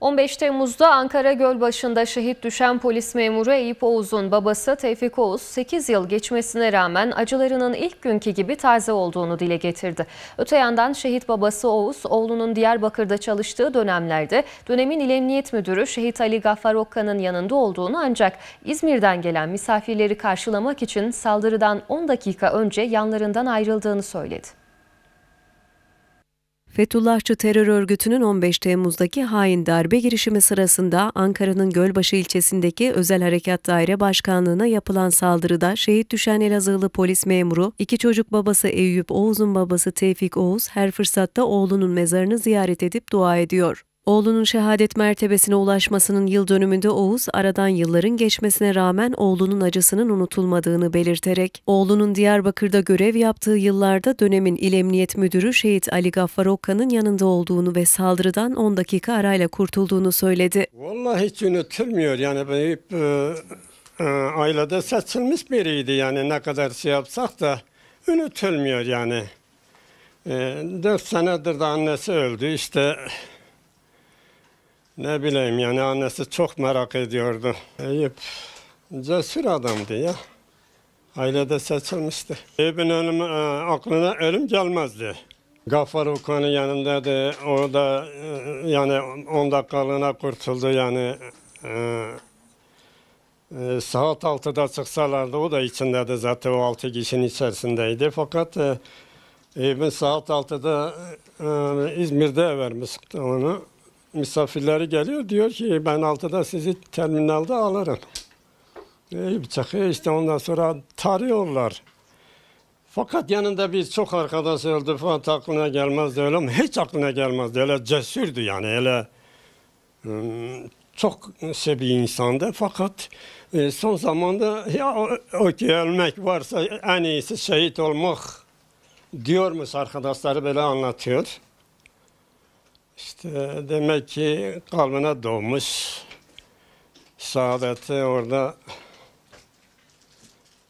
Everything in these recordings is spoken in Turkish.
15 Temmuz'da Ankara Gölbaşı'nda şehit düşen polis memuru Eyüp Oğuz'un babası Tevfik Oğuz 8 yıl geçmesine rağmen acılarının ilk günkü gibi taze olduğunu dile getirdi. Öte yandan şehit babası Oğuz, oğlunun Diyarbakır'da çalıştığı dönemlerde dönemin İl Emniyet Müdürü şehit Ali Gaffar Okka'nın yanında olduğunu ancak İzmir'den gelen misafirleri karşılamak için saldırıdan 10 dakika önce yanlarından ayrıldığını söyledi. Fethullahçı terör örgütünün 15 Temmuz'daki hain darbe girişimi sırasında Ankara'nın Gölbaşı ilçesindeki Özel Harekat Daire Başkanlığı'na yapılan saldırıda şehit düşen Elazığlı polis memuru, iki çocuk babası Eyüp Oğuz'un babası Tevfik Oğuz her fırsatta oğlunun mezarını ziyaret edip dua ediyor. Oğlunun şehadet mertebesine ulaşmasının yıl dönümünde Oğuz, aradan yılların geçmesine rağmen oğlunun acısının unutulmadığını belirterek, oğlunun Diyarbakır'da görev yaptığı yıllarda dönemin İl Emniyet Müdürü Şehit Ali Gaffar Okka'nın yanında olduğunu ve saldırıdan 10 dakika arayla kurtulduğunu söyledi. Vallahi hiç unutulmuyor yani hep e, e, ailede seçilmiş biriydi yani ne kadar şey yapsak da unutulmuyor yani. E, 4 senedir de annesi öldü işte ne bileyim yani annesi çok merak ediyordu. Eyüp cesur adamdı ya. Ailede seçilmişti. Eyüp'ün ölüm, e, aklına ölüm gelmezdi. Gaffar Okan'ın yanındaydı. O da e, yani 10 dakikalığına kurtuldu yani. E, e, saat 6'da çıksalardı o da içindeydi zaten o 6 kişinin içerisindeydi. Fakat e, Eyüp'ün saat 6'da e, İzmir'de vermişti onu misafirleri geliyor diyor ki ben altıda sizi terminalde alırım. E, çıkıyor işte ondan sonra tarıyorlar. Fakat yanında bir çok arkadaş öldü falan aklına gelmezdi öyle mi? Hiç aklına gelmezdi. Öyle cesurdu yani öyle hmm, çok şey bir insandı. Fakat e, son zamanda ya o ki ölmek varsa en iyisi şehit olmak diyormuş arkadaşları böyle anlatıyor. İşte demek ki kalbine doğmuş. Saadeti orada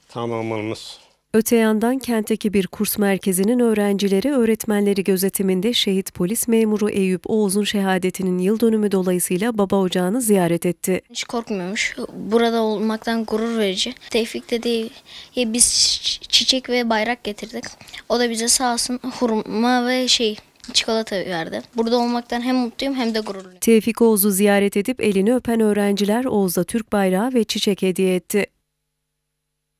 tamamlamış. Öte yandan kentteki bir kurs merkezinin öğrencileri öğretmenleri gözetiminde şehit polis memuru Eyüp Oğuz'un şehadetinin yıl dönümü dolayısıyla baba ocağını ziyaret etti. Hiç korkmuyormuş. Burada olmaktan gurur verici. Tevfik dedi biz çiçek ve bayrak getirdik. O da bize sağ olsun hurma ve şey çikolata verdi. Burada olmaktan hem mutluyum hem de gururluyum. Tevfik Oğuz'u ziyaret edip elini öpen öğrenciler Oğuz'a Türk bayrağı ve çiçek hediye etti.